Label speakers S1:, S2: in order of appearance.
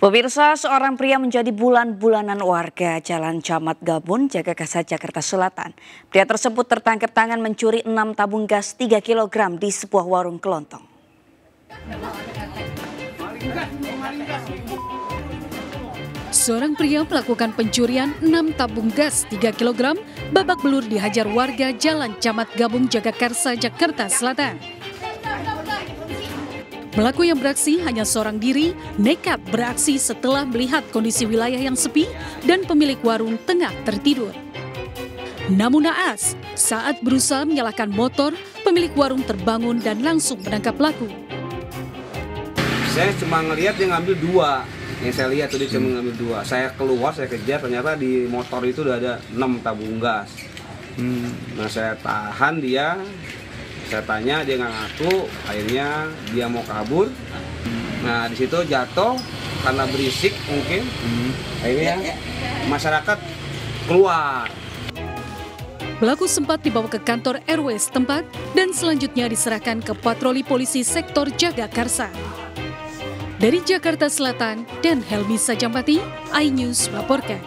S1: Pemirsa, seorang pria menjadi bulan-bulanan warga Jalan Camat Gabun, Jagakarsa, Jakarta Selatan. Pria tersebut tertangkap tangan mencuri 6 tabung gas 3 kg di sebuah warung kelontong.
S2: Seorang pria melakukan pencurian 6 tabung gas 3 kg babak belur dihajar warga Jalan Camat Gabung Jagakarsa, Jakarta Selatan. Pelaku yang beraksi hanya seorang diri, nekat beraksi setelah melihat kondisi wilayah yang sepi dan pemilik warung tengah tertidur. Namun naas, saat berusaha menyalakan motor, pemilik warung terbangun dan langsung menangkap pelaku.
S3: Saya cuma ngelihat dia ngambil dua, yang saya lihat tuh dia cuma ngambil dua. Saya keluar, saya kejar, ternyata di motor itu udah ada 6 tabung gas. Nah saya tahan dia, saya tanya dia nggak ngaku akhirnya dia mau kabur nah di situ jatuh karena berisik mungkin akhirnya masyarakat keluar
S2: Pelaku sempat dibawa ke kantor RW setempat dan selanjutnya diserahkan ke patroli polisi sektor Jagakarsa. Dari Jakarta Selatan dan Helmi Sajampati, iNews melaporkan.